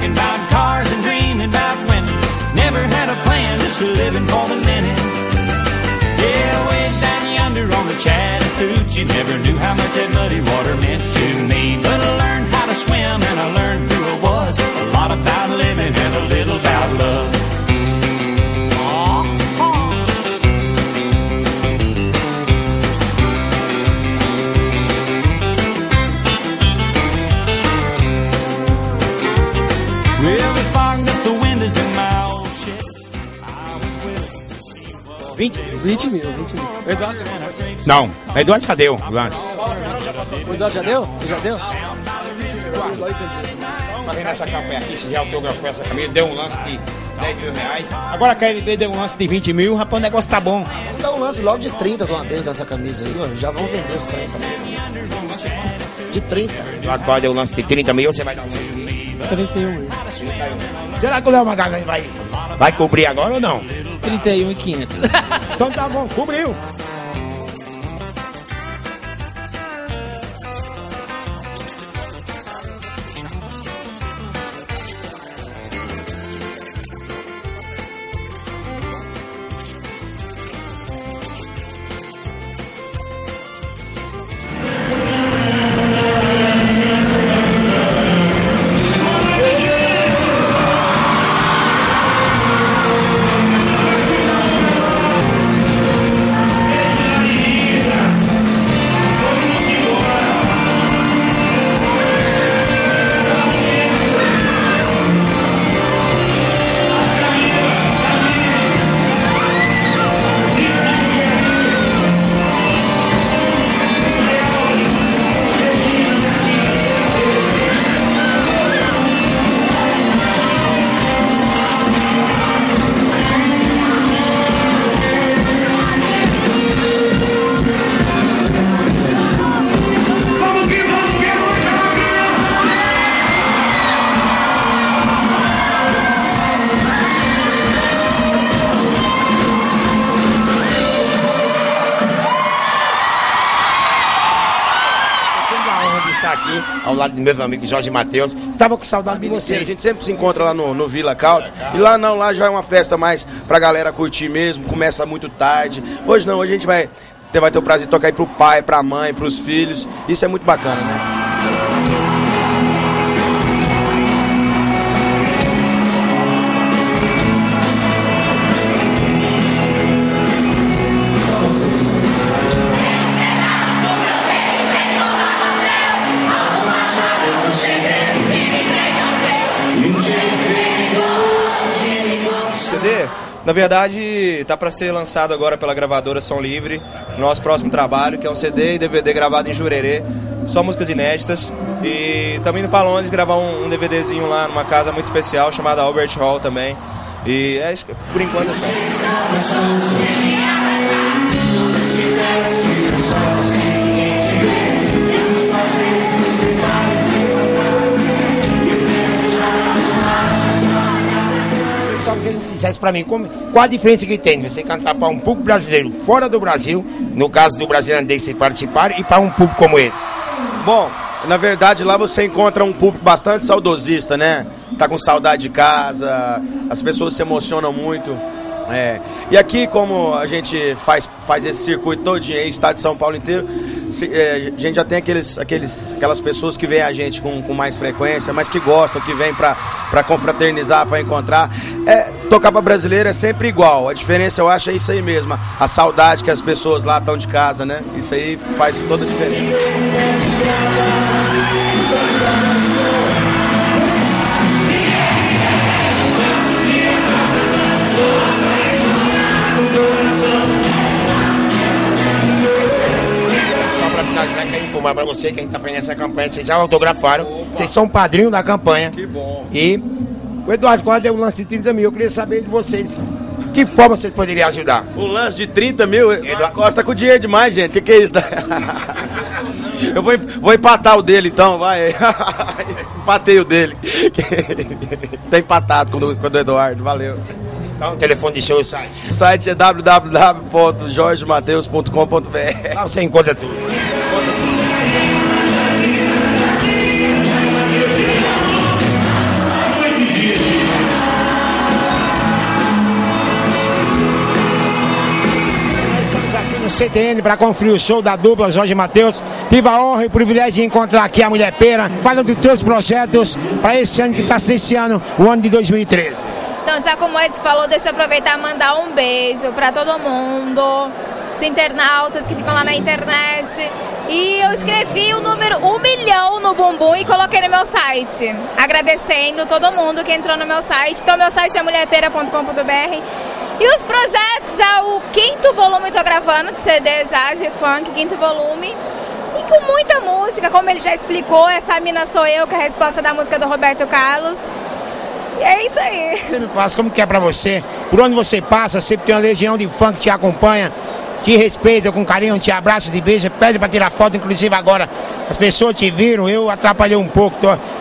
Talking about cars and dreaming about women. Never had a plan, just living for the minute. Yeah, way down yonder on the Chattahoochee, never knew how much that muddy water meant 20? 20 mil, 20 mil. O Eduardo já deu. Não, Eduardo já deu o lance. O Eduardo já deu? Já deu? Fazendo essa campanha aqui, você já autografou essa camisa, deu um lance de 10 mil reais. Agora a KLB deu um lance de 20 mil, rapaz, o negócio tá bom. Vamos dar um lance logo de 30 de uma vez dessa camisa aí, ó. Já vão vender esse trem também. De 30. Eduardo Costa deu um lance de 30 mil, você vai dar um lance de 31 mil. Será que o Léo Magalhães vai, vai cobrir agora ou não? 31 e 500. Então tá bom, cobriu. Honra de estar aqui ao lado do meus amigos Jorge e Matheus. Estava com saudade de A vocês. gente sempre se encontra lá no, no Vila Country. E lá não, lá já é uma festa mais pra galera curtir mesmo. Começa muito tarde. Hoje não, hoje a gente vai ter, vai ter o prazer de tocar aí pro pai, pra mãe, pros filhos. Isso é muito bacana, né? Na verdade, tá para ser lançado agora pela gravadora Som Livre, nosso próximo trabalho, que é um CD e DVD gravado em Jurerê, só músicas inéditas. E também indo para Londres gravar um, DVDzinho lá numa casa muito especial chamada Albert Hall também. E é isso, por enquanto é. Só dissesse pra mim, como- qual a diferença que tem você cantar para um público brasileiro fora do Brasil, no caso do Brasileirandês sem participar, e para um público como esse? Bom, na verdade lá você encontra um público bastante saudosista, né? Tá com saudade de casa, as pessoas se emocionam muito. É. E aqui, como a gente faz, faz esse circuito todinho aí, estado de São Paulo inteiro, se- é, a gente já tem aqueles, aqueles, aquelas pessoas que veem a gente com, com mais frequência, mas que gostam, que vêm pra confraternizar, pra encontrar. É, tocar pra brasileiro é sempre igual. A diferença, eu acho, é isso aí mesmo. A saudade que as pessoas lá estão de casa, né? Isso aí faz toda a diferença. Informar pra você que a gente tá fazendo essa campanha, vocês já autografaram, vocês são padrinho da campanha. Que bom. E o Eduardo Costa deu um lance de 30 mil, eu queria saber de vocês, que forma vocês poderiam ajudar? Um lance de 30 mil, Eduardo Costa com dinheiro demais, gente. O que, que é isso? Eu vou, vou empatar o dele então, vai. Empatei o dele. tá empatado com o, com o do Eduardo, valeu. Dá um telefone de show e sai. O site é www.jorgemateus.com.br. Lá você encontra tudo. CTN para conferir o show da dupla Jorge Matheus. Tive a honra e o privilégio de encontrar aqui a Mulher Pera, falando dos teus projetos para esse ano que está esse ano, o ano de 2013. Então, já como o Ed falou, deixa eu aproveitar e mandar um beijo para todo mundo, os internautas que ficam lá na internet. E eu escrevi o número 1 milhão no bumbum e coloquei no meu site, agradecendo todo mundo que entrou no meu site. Então, meu site é mulherpera.com.br. E os projetos, já o quinto volume tô gravando, de CD já, de funk, quinto volume. E com muita música, como ele já explicou, essa mina sou eu, que é a resposta da música do Roberto Carlos. E é isso aí. Você me faz como que é pra você? Por onde você passa, sempre tem uma legião de fã que te acompanha, te respeita com carinho, te abraça, te beija, pede pra tirar foto, inclusive agora as pessoas te viram, eu atrapalhei um pouco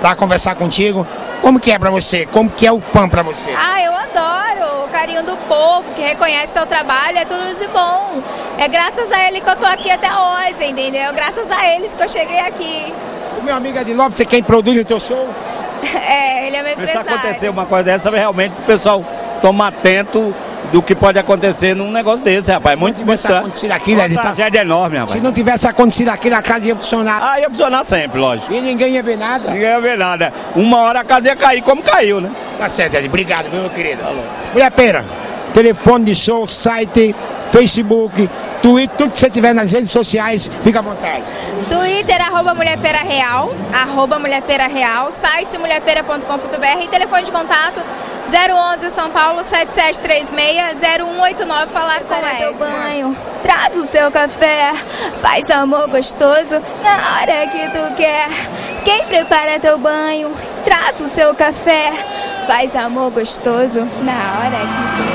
pra conversar contigo. Como que é pra você? Como que é o fã pra você? Ah, eu adoro o carinho do povo que reconhece seu trabalho, é tudo de bom. É graças a ele que eu tô aqui até hoje, entendeu? Graças a eles que eu cheguei aqui. O meu amigo Edinaldo, você quem produz o teu show? É, ele é meu Se empresário. acontecer uma coisa dessa, realmente o pessoal toma atento do que pode acontecer num negócio desse, rapaz. Muito, muito tivesse tra- acontecido aquilo, uma ele tá- tragédia enorme, rapaz. Se não tivesse acontecido aquilo, a casa ia funcionar. Ah, ia funcionar sempre, lógico. E ninguém ia ver nada. Ninguém ia ver nada. Uma hora a casa ia cair como caiu, né? Tá certo, Ed. Obrigado, viu, meu querido? Mulher Pera, telefone de show, site, Facebook, Twitter, tudo que você tiver nas redes sociais, fica à vontade. Twitter, arroba Mulher Pera Real, arroba Mulher Pera Real, site mulherpera.com.br, telefone de contato 011 São Paulo 7736-0189, falar com Prepara teu Ed. banho, traz o seu café, faz amor gostoso na hora que tu quer. Quem prepara teu banho, traz o seu café, faz amor gostoso na hora que tu quer.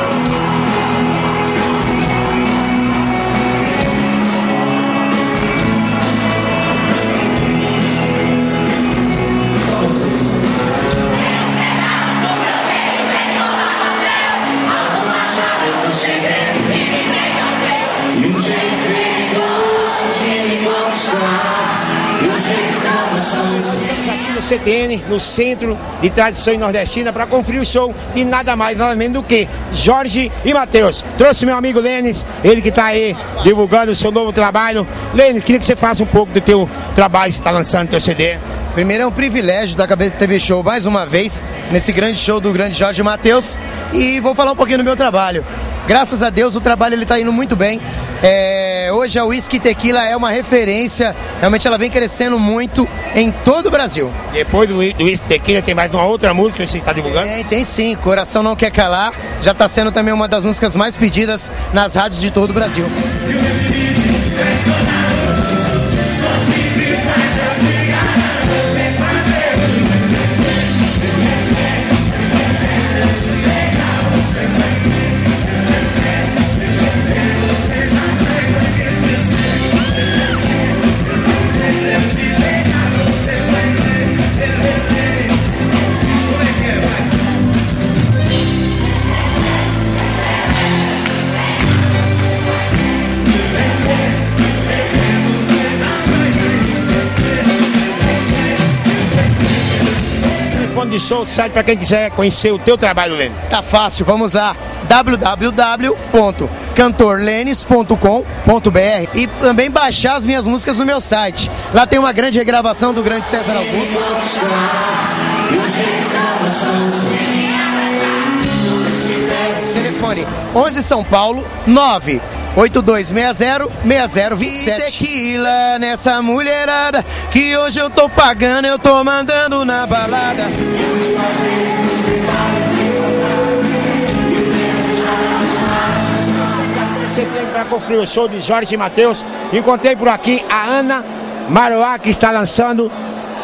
CTN, no Centro de Tradições Nordestina, para conferir o show de nada mais, nada menos do que Jorge e Matheus. Trouxe meu amigo Lênis, ele que está aí divulgando o seu novo trabalho. Lênis, queria que você faça um pouco do teu trabalho que está lançando, teu CD. Primeiro é um privilégio da Cabeça TV Show mais uma vez, nesse grande show do grande Jorge Matheus. E vou falar um pouquinho do meu trabalho. Graças a Deus o trabalho ele tá indo muito bem. É, hoje a Whisky Tequila é uma referência, realmente ela vem crescendo muito em todo o Brasil. Depois do, do Whisky Tequila tem mais uma outra música que você está divulgando? Tem, tem sim, Coração Não Quer Calar, já está sendo também uma das músicas mais pedidas nas rádios de todo o Brasil. Site para quem quiser conhecer o teu trabalho, Lênis. Tá fácil, vamos lá. www.cantorlenes.com.br e também baixar as minhas músicas no meu site. Lá tem uma grande regravação do grande César Augusto. Telefone 11 São Paulo 9 8260-6027 Tequila nessa mulherada Que hoje eu tô pagando, eu tô mandando na balada Você tem para conferir o show de Jorge Matheus. Encontrei por aqui a Ana Maroá, que está lançando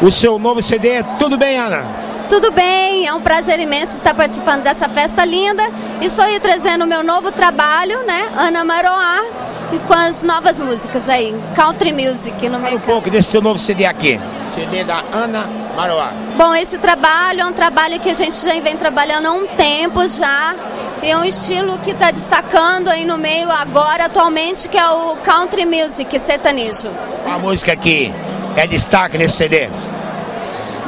o seu novo CD. Tudo bem, Ana? Tudo bem, é um prazer imenso estar participando dessa festa linda. E estou aí trazendo o meu novo trabalho, né? Ana Maroá. e com as novas músicas aí, country music no Um meio. pouco desse seu novo CD aqui. CD da Ana Maroá. Bom, esse trabalho é um trabalho que a gente já vem trabalhando há um tempo já. E é um estilo que está destacando aí no meio agora, atualmente, que é o country music sertanejo. Qual a música que é destaque nesse CD?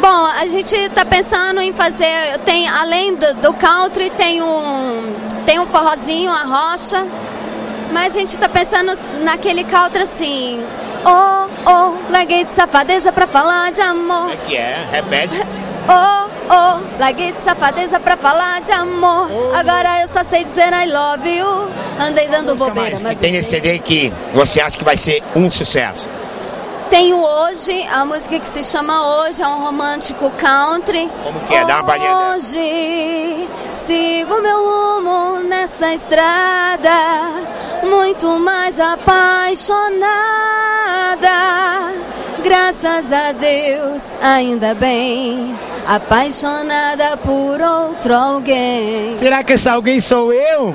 Bom, a gente está pensando em fazer, tem além do, do country, tem um, tem um forrozinho, a rocha, mas a gente está pensando naquele country assim, oh, oh, larguei de safadeza pra falar de amor. É que é? Repete. Oh, oh, larguei de safadeza pra falar de amor. Agora eu só sei dizer I love you. Andei dando bobeira, Mas tem nesse sei. CD que você acha que vai ser um sucesso? Tenho hoje a música que se chama Hoje, é um romântico country. Como que é? Dá uma palhinha. Hoje sigo meu rumo nessa estrada, muito mais apaixonada. Graças a Deus, ainda bem, apaixonada por outro alguém. Será que esse alguém sou eu?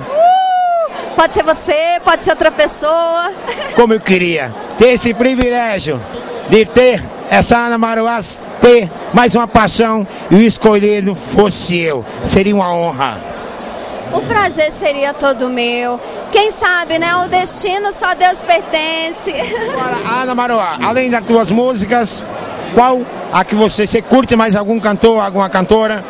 Pode ser você, pode ser outra pessoa. Como eu queria ter esse privilégio de ter essa Ana Maruá, ter mais uma paixão e o escolhido fosse eu. Seria uma honra. O prazer seria todo meu. Quem sabe, né? O destino só Deus pertence. Ana Maruá, além das tuas músicas, qual a que você, você curte mais algum cantor, alguma cantora?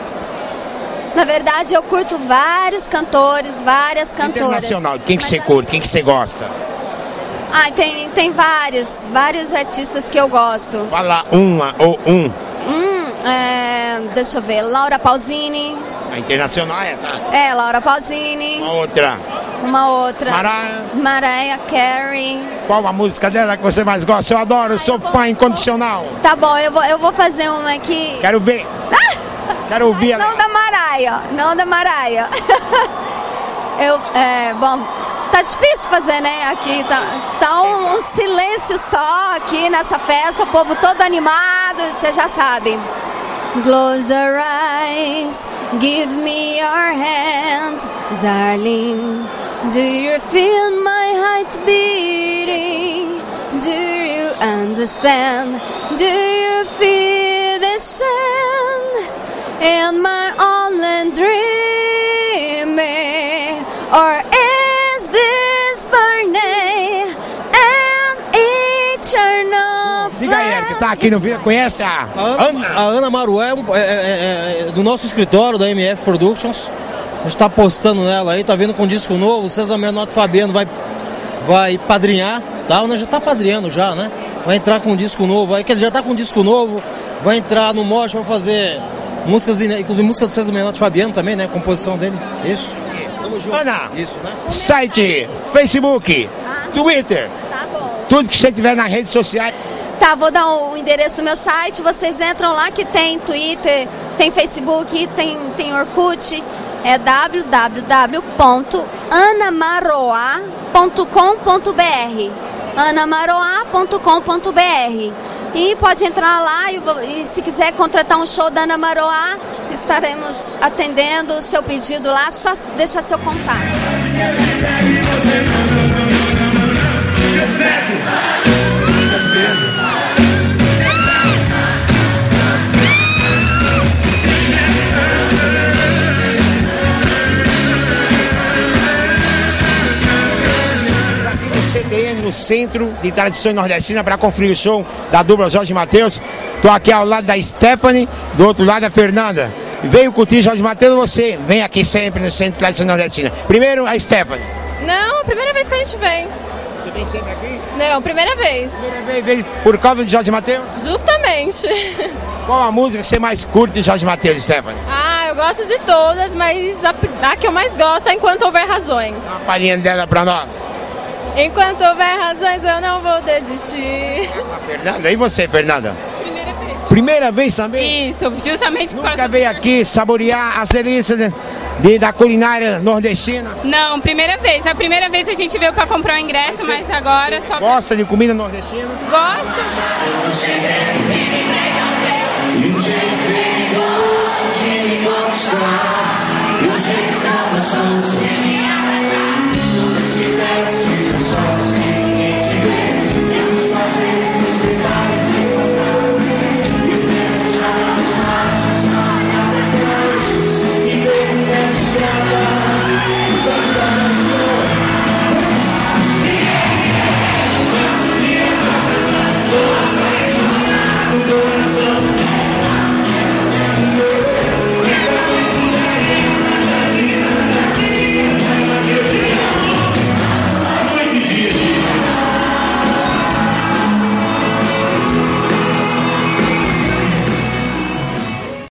Na verdade, eu curto vários cantores, várias cantoras. Internacional, quem que você curte, quem que você gosta? Ah, tem, tem vários, vários artistas que eu gosto. Fala uma ou um. Hum, é, deixa eu ver, Laura Pausini. A internacional é, tá? É, Laura Pausini. Uma outra. Uma outra. Mariah. Mariah Carey. Qual a música dela que você mais gosta? Eu adoro, eu sou fã incondicional. Tá bom, eu vou, eu vou fazer uma aqui. Quero ver. Quero ouvir. Não da Mariah, não da Mariah. Eu, é, bom, tá difícil fazer, né? Aqui tá, tá um, um silêncio só aqui nessa festa, o povo todo animado, você já sabe. Close your eyes, give me your hand, darling. Do you feel my heart beating? Do you understand? Do you feel the sun? In my only dreaming? Or is this burning an eternal Diga aí, que tá aqui no vídeo, conhece a Ana, a Ana Marué é, um- é- é- é do nosso escritório, da MF Productions. A gente tá postando nela aí, tá vindo com um disco novo. O César Menotti Fabiano vai, vai padrinhar, tá? Né? Já tá padrinhando já, né? Vai entrar com um disco novo aí, quer dizer, já tá com um disco novo, vai entrar no Mosh pra fazer músicas, inclusive música do César Menotti Fabiano também, né? Composição dele. Isso. Tamo junto. Ana, Isso, né? site, Facebook, Twitter, Tá bom. tudo que você tiver nas redes sociais. Tá, vou dar o endereço do meu site, vocês entram lá que tem Twitter, tem Facebook, tem, tem Orkut, é www.anamaroa.com.br anamaroa.com.br e pode entrar lá e, e se quiser contratar um show da Ana Maroá, estaremos atendendo o seu pedido lá, só deixar seu contato. No Centro de Tradições Nordestinas, para conferir o show da dupla Jorge Matheus. Estou aqui ao lado da Stephanie, do outro lado a Fernanda. Veio curtir Jorge Matheus, você vem aqui sempre no Centro de Tradições Nordestinas. Primeiro a Stephanie. Não, primeira vez que a gente vem. Você vem sempre aqui? Não, primeira vez. Primeira vez, por causa de Jorge Matheus? Justamente. Qual a música que você mais curte de Jorge Matheus, Stephanie? Ah, eu gosto de todas, mas a, a que eu mais gosto é Enquanto Houver Razões. Uma palhinha dela para nós. Enquanto houver razões, eu não vou desistir. Fernanda, e você, Fernanda? Primeira vez. Primeira vez também? Isso, justamente por Nunca causa veio aqui saborear as delícias de, de- da culinária nordestina? Não, primeira vez. A primeira vez a gente veio para comprar o ingresso, mas agora só Gosta de comida nordestina? gosto.